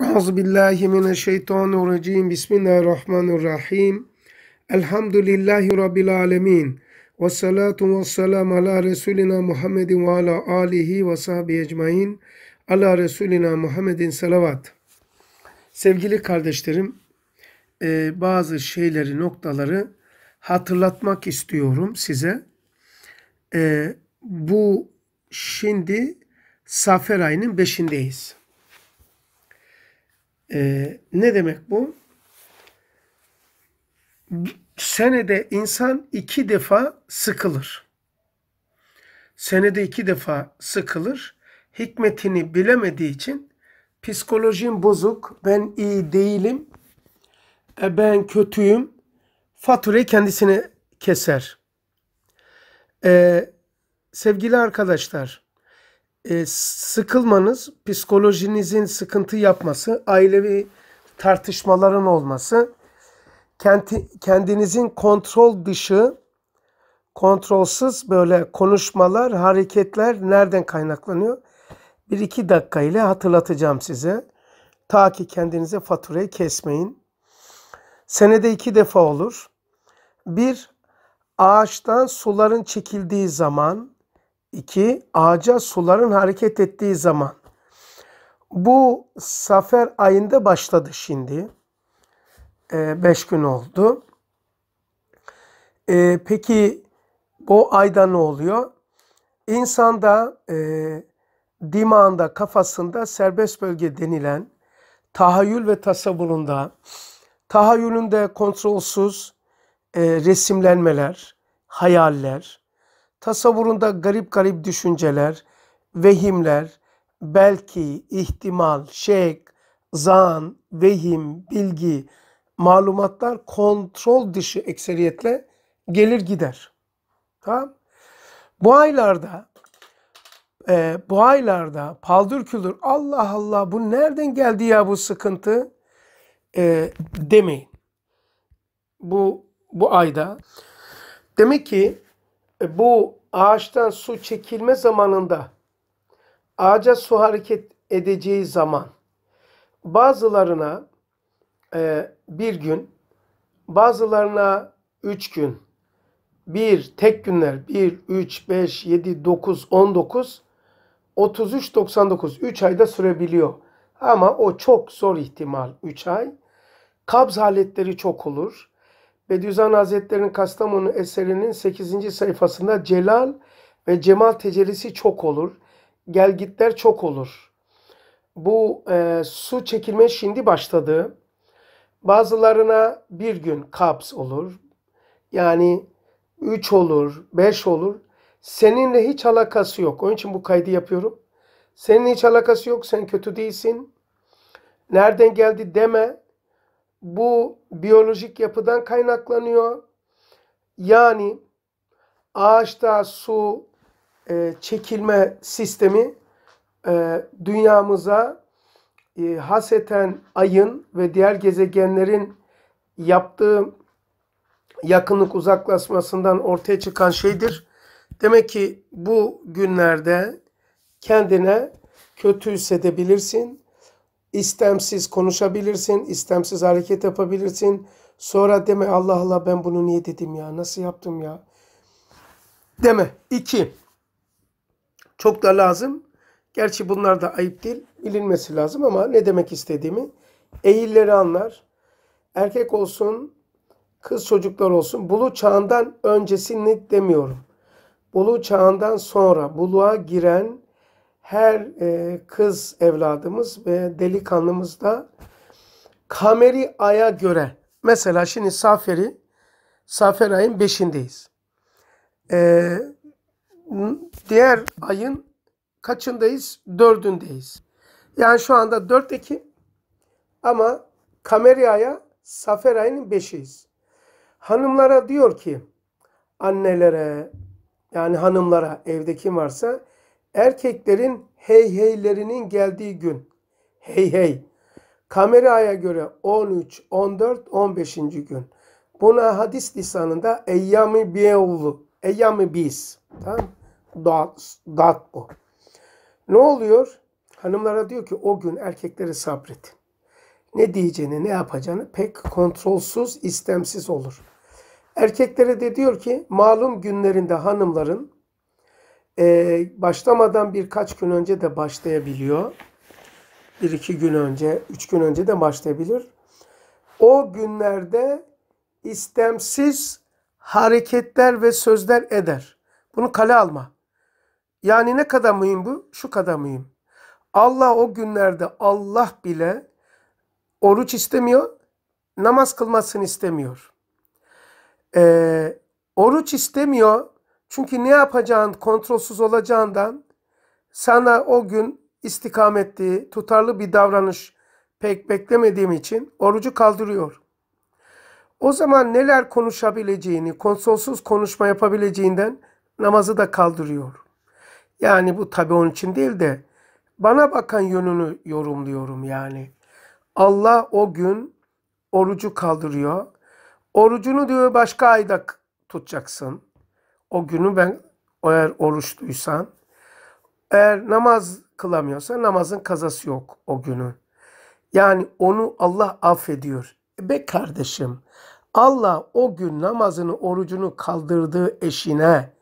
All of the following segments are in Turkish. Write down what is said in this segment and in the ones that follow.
Euzu billahi mineşşeytanirracim. Bismillahirrahmanirrahim. Elhamdülillahi rabbil alamin. Ve salatu ve selam ala Resulina Muhammedin ve ala alihi ve sahbihi ecmain. Ala Resulina Muhammedin salavat. Sevgili kardeşlerim, e, bazı şeyleri, noktaları hatırlatmak istiyorum size. E, bu şimdi Safer ayının beşindeyiz. Ee, ne demek bu? Senede insan iki defa sıkılır. Senede iki defa sıkılır. Hikmetini bilemediği için psikolojim bozuk, ben iyi değilim, e, ben kötüyüm, faturayı kendisine keser. Ee, sevgili arkadaşlar, e, sıkılmanız, psikolojinizin sıkıntı yapması, ailevi tartışmaların olması, kendi, kendinizin kontrol dışı, kontrolsüz böyle konuşmalar, hareketler nereden kaynaklanıyor? Bir iki dakika ile hatırlatacağım size. Ta ki kendinize faturayı kesmeyin. Senede iki defa olur. Bir, ağaçtan suların çekildiği zaman, 2. Ağaca suların hareket ettiği zaman. Bu Safer ayında başladı şimdi. 5 ee, gün oldu. Ee, peki bu ayda ne oluyor? İnsanda e, dimağında, kafasında serbest bölge denilen tahayyül ve tasavvurunda, tahayyülünde kontrolsüz e, resimlenmeler, hayaller, tasavvurunda garip garip düşünceler, vehimler, belki, ihtimal, şek, zan, vehim, bilgi, malumatlar kontrol dışı ekseriyetle gelir gider. Tamam? Bu aylarda e, bu aylarda paldır küldür Allah Allah bu nereden geldi ya bu sıkıntı e, demeyin. Bu bu ayda demek ki bu ağaçtan su çekilme zamanında ağaca su hareket edeceği zaman bazılarına e, bir gün, bazılarına üç gün, bir tek günler, bir, üç, beş, yedi, dokuz, on dokuz, otuz üç, doksan dokuz, üç ayda sürebiliyor. Ama o çok zor ihtimal üç ay. Kabz haletleri çok olur. Bediüzzaman Hazretleri'nin Kastamonu eserinin 8. sayfasında celal ve cemal tecellisi çok olur. Gelgitler çok olur. Bu e, su çekilme şimdi başladı. Bazılarına bir gün kaps olur. Yani üç olur, beş olur. Seninle hiç alakası yok. Onun için bu kaydı yapıyorum. Senin hiç alakası yok. Sen kötü değilsin. Nereden geldi deme bu biyolojik yapıdan kaynaklanıyor. Yani ağaçta su e, çekilme sistemi e, dünyamıza e, haseten ayın ve diğer gezegenlerin yaptığı yakınlık uzaklaşmasından ortaya çıkan şeydir. Demek ki bu günlerde kendine kötü hissedebilirsin istemsiz konuşabilirsin, istemsiz hareket yapabilirsin. Sonra deme Allah Allah ben bunu niye dedim ya, nasıl yaptım ya. Deme. İki. Çok da lazım. Gerçi bunlar da ayıp değil. Bilinmesi lazım ama ne demek istediğimi. Eğilleri anlar. Erkek olsun, kız çocuklar olsun. Bulu çağından öncesini demiyorum. Bulu çağından sonra buluğa giren her e, kız evladımız ve delikanlımız da kameri aya göre mesela şimdi Saferi Safer ayın beşindeyiz. Ee, diğer ayın kaçındayız? Dördündeyiz. Yani şu anda 4 Ekim ama kameri aya Safer ayının beşiyiz. Hanımlara diyor ki annelere yani hanımlara evde kim varsa Erkeklerin hey heylerinin geldiği gün. Hey hey. Kameraya göre 13, 14, 15. gün. Buna hadis lisanında eyyami biyevlu. Eyyami biz. Tamam Dat, dat bu. Ne oluyor? Hanımlara diyor ki o gün erkekleri sabretin. ne diyeceğini, ne yapacağını pek kontrolsüz, istemsiz olur. Erkeklere de diyor ki malum günlerinde hanımların e, başlamadan birkaç gün önce de başlayabiliyor. Bir iki gün önce, üç gün önce de başlayabilir. O günlerde istemsiz hareketler ve sözler eder. Bunu kale alma. Yani ne kadar mühim bu? Şu kadar mühim. Allah o günlerde Allah bile oruç istemiyor, namaz kılmasını istemiyor. Ee, oruç istemiyor çünkü ne yapacağın kontrolsüz olacağından sana o gün istikametli, tutarlı bir davranış pek beklemediğim için orucu kaldırıyor. O zaman neler konuşabileceğini, kontrolsüz konuşma yapabileceğinden namazı da kaldırıyor. Yani bu tabi onun için değil de bana bakan yönünü yorumluyorum yani. Allah o gün orucu kaldırıyor. Orucunu diyor başka ayda tutacaksın. O günü ben eğer oruçluysan. Eğer namaz kılamıyorsa namazın kazası yok o günü. Yani onu Allah affediyor. Be kardeşim Allah o gün namazını orucunu kaldırdığı eşine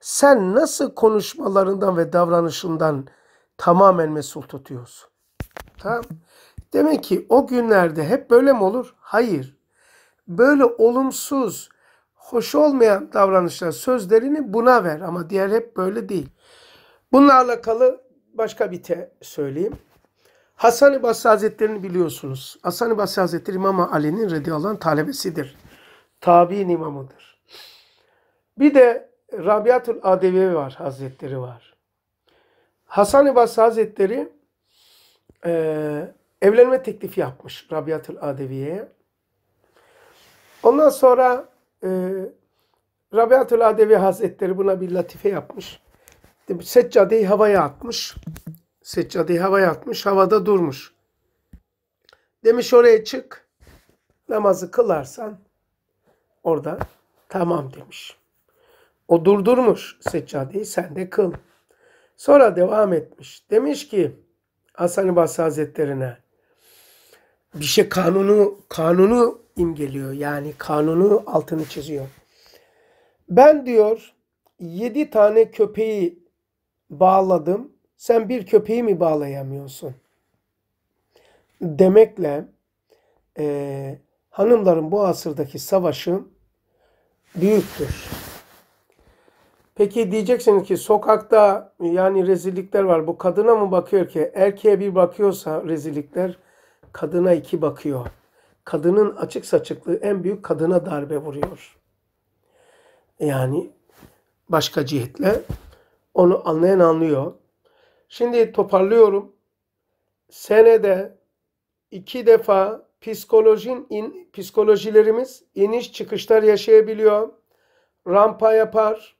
sen nasıl konuşmalarından ve davranışından tamamen mesul tutuyorsun? Tamam. Demek ki o günlerde hep böyle mi olur? Hayır. Böyle olumsuz, hoş olmayan davranışlar, sözlerini buna ver ama diğer hep böyle değil. Bununla alakalı başka bir te söyleyeyim. Hasan-ı Basri Hazretleri'ni biliyorsunuz. Hasan-ı Basri Hazretleri İmam Ali'nin radıyallahu anh talebesidir. Tabi'in imamıdır. Bir de Rabiatul Adevi var, Hazretleri var. Hasan-ı Basri Hazretleri e, evlenme teklifi yapmış Rabiatul Adevi'ye. Ondan sonra e, Rabiatul Adevi Hazretleri buna bir latife yapmış. Seccadeyi havaya atmış. Seccadeyi havaya atmış. Havada durmuş. Demiş oraya çık. Namazı kılarsan orada tamam demiş. O durdurmuş seccadeyi sen de kıl. Sonra devam etmiş. Demiş ki Hasan-ı Basri Hazretlerine bir şey kanunu kanunu imgeliyor. Yani kanunu altını çiziyor. Ben diyor yedi tane köpeği bağladım. Sen bir köpeği mi bağlayamıyorsun? Demekle e, hanımların bu asırdaki savaşı büyüktür. Peki diyeceksiniz ki sokakta yani rezillikler var. Bu kadına mı bakıyor ki? Erkeğe bir bakıyorsa rezillikler kadına iki bakıyor. Kadının açık saçıklığı en büyük kadına darbe vuruyor. Yani başka cihetle onu anlayan anlıyor. Şimdi toparlıyorum. Senede iki defa psikolojin in, psikolojilerimiz iniş çıkışlar yaşayabiliyor. Rampa yapar.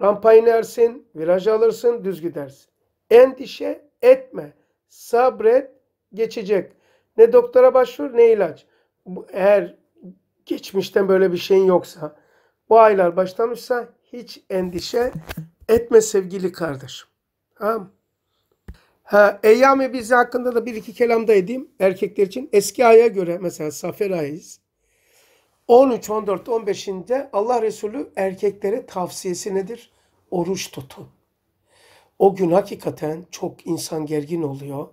Rampa inersin, viraj alırsın, düz gidersin. Endişe etme. Sabret, geçecek. Ne doktora başvur ne ilaç. Eğer geçmişten böyle bir şeyin yoksa, bu aylar başlamışsa hiç endişe etme sevgili kardeşim. Tamam Ha, Eyyam-ı Bizi hakkında da bir iki kelam da edeyim erkekler için. Eski aya göre mesela Safer ayıyız. 13, 14, 15'inde Allah Resulü erkeklere tavsiyesi nedir? Oruç tutun. O gün hakikaten çok insan gergin oluyor.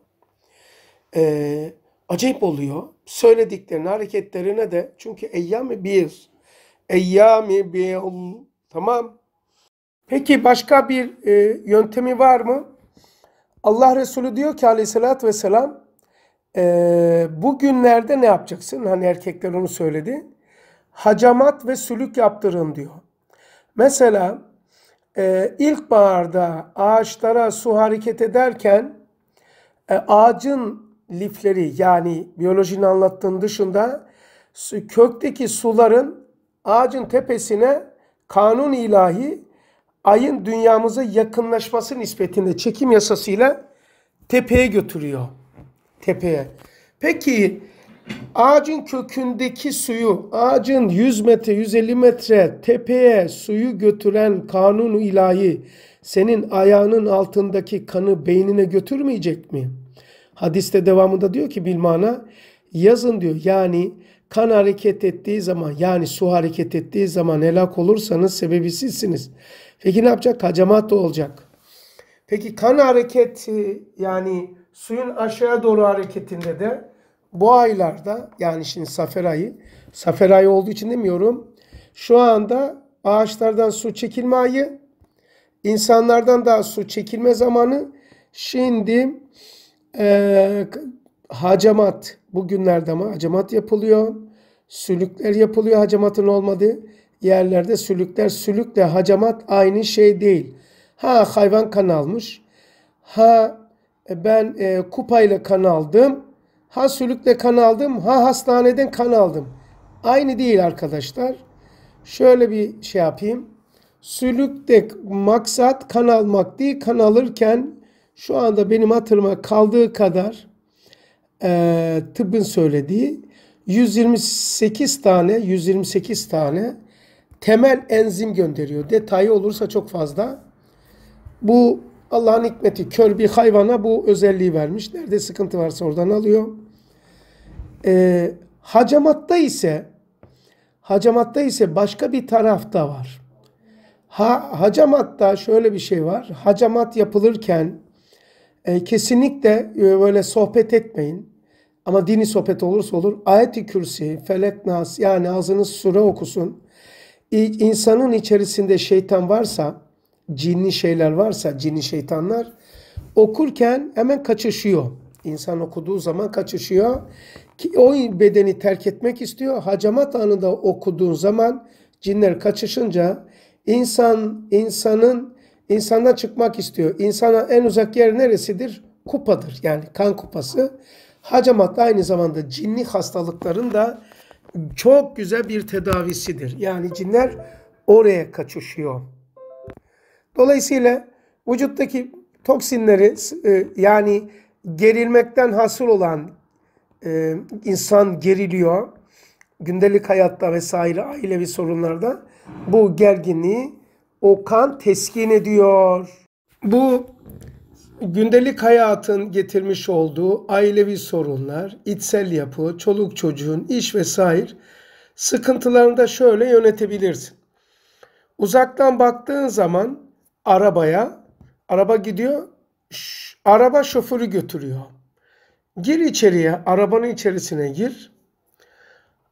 Ee, acayip oluyor. Söylediklerine, hareketlerine de. Çünkü eyyam-ı bir. Eyyam-ı bir. Tamam. Peki başka bir e, yöntemi var mı? Allah Resulü diyor ki aleyhissalatü vesselam e, bugünlerde ne yapacaksın? Hani erkekler onu söyledi. Hacamat ve sülük yaptırın diyor. Mesela e, ilkbaharda ağaçlara su hareket ederken e, ağacın lifleri yani biyolojinin anlattığın dışında kökteki suların ağacın tepesine kanun ilahi ayın dünyamıza yakınlaşması nispetinde çekim yasasıyla tepeye götürüyor. Tepeye. Peki ağacın kökündeki suyu, ağacın 100 metre, 150 metre tepeye suyu götüren kanunu ilahi senin ayağının altındaki kanı beynine götürmeyecek mi? Hadiste devamında diyor ki bilmana yazın diyor. Yani kan hareket ettiği zaman yani su hareket ettiği zaman helak olursanız sebebi sizsiniz. Peki ne yapacak? Hacamat da olacak. Peki kan hareketi yani suyun aşağıya doğru hareketinde de bu aylarda yani şimdi safer ayı, safer ayı olduğu için demiyorum. Şu anda ağaçlardan su çekilme ayı, insanlardan da su çekilme zamanı. Şimdi e, hacamat bugünlerde ama hacamat yapılıyor. Sülükler yapılıyor hacamatın olmadığı yerlerde sülükler. Sülükle hacamat aynı şey değil. Ha hayvan kan almış. Ha ben e, kupayla kan aldım. Ha sülükle kan aldım. Ha hastaneden kan aldım. Aynı değil arkadaşlar. Şöyle bir şey yapayım. Sülükte maksat kan almak değil. Kan alırken şu anda benim hatırıma kaldığı kadar e, tıbbın söylediği 128 tane 128 tane temel enzim gönderiyor. Detayı olursa çok fazla. Bu Allah'ın hikmeti kör bir hayvana bu özelliği vermiş. Nerede sıkıntı varsa oradan alıyor. E, hacamatta ise hacamatta ise başka bir taraf da var. Ha, hacamatta şöyle bir şey var. Hacamat yapılırken e, kesinlikle e, böyle sohbet etmeyin. Ama dini sohbet olursa olur. Ayet-i Kürsi, Felek Nas yani ağzınız sure okusun. İnsanın içerisinde şeytan varsa, cinli şeyler varsa, cinli şeytanlar okurken hemen kaçışıyor. İnsan okuduğu zaman kaçışıyor. Ki o bedeni terk etmek istiyor. Hacamat anında okuduğun zaman cinler kaçışınca insan insanın insandan çıkmak istiyor. İnsana en uzak yer neresidir? Kupadır. Yani kan kupası. Hacamat aynı zamanda cinli hastalıkların da çok güzel bir tedavisidir. Yani cinler oraya kaçışıyor. Dolayısıyla vücuttaki toksinleri e, yani gerilmekten hasıl olan e, insan geriliyor. Gündelik hayatta vesaire ailevi sorunlarda bu gerginliği o kan teskin ediyor. Bu gündelik hayatın getirmiş olduğu ailevi sorunlar, içsel yapı, çoluk çocuğun, iş vesaire sıkıntılarını da şöyle yönetebilirsin. Uzaktan baktığın zaman arabaya, araba gidiyor, araba şoförü götürüyor. Gir içeriye, arabanın içerisine gir.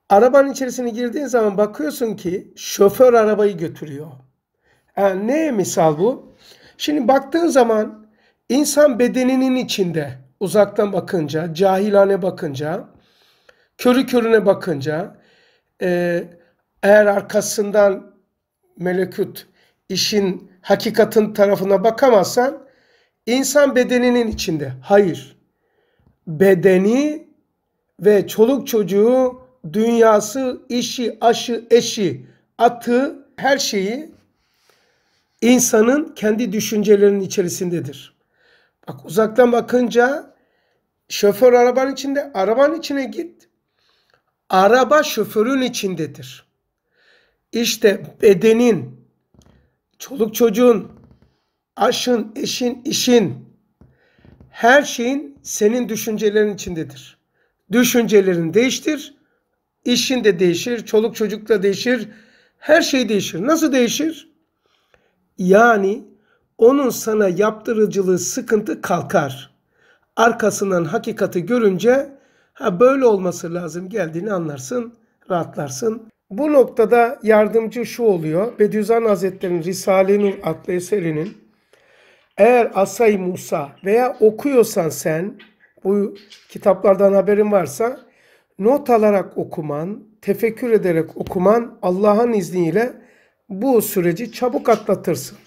Arabanın içerisine girdiğin zaman bakıyorsun ki şoför arabayı götürüyor. Yani ne misal bu? Şimdi baktığın zaman insan bedeninin içinde uzaktan bakınca, cahilane bakınca, körü körüne bakınca, e, eğer arkasından melekut işin hakikatin tarafına bakamazsan insan bedeninin içinde. Hayır. Bedeni ve çoluk çocuğu, dünyası, işi, aşı, eşi, atı, her şeyi insanın kendi düşüncelerinin içerisindedir. Bak uzaktan bakınca şoför arabanın içinde, arabanın içine git. Araba şoförün içindedir. İşte bedenin, çoluk çocuğun, aşın, eşin, işin, her şeyin senin düşüncelerin içindedir. Düşüncelerini değiştir, işin de değişir, çoluk çocuk da değişir, her şey değişir. Nasıl değişir? Yani onun sana yaptırıcılığı sıkıntı kalkar. Arkasından hakikati görünce ha böyle olması lazım geldiğini anlarsın, rahatlarsın. Bu noktada yardımcı şu oluyor. Bediüzzaman Hazretleri'nin Risale-i Nur adlı eserinin eğer Asay Musa veya okuyorsan sen bu kitaplardan haberin varsa not alarak okuman, tefekkür ederek okuman Allah'ın izniyle bu süreci çabuk atlatırsın.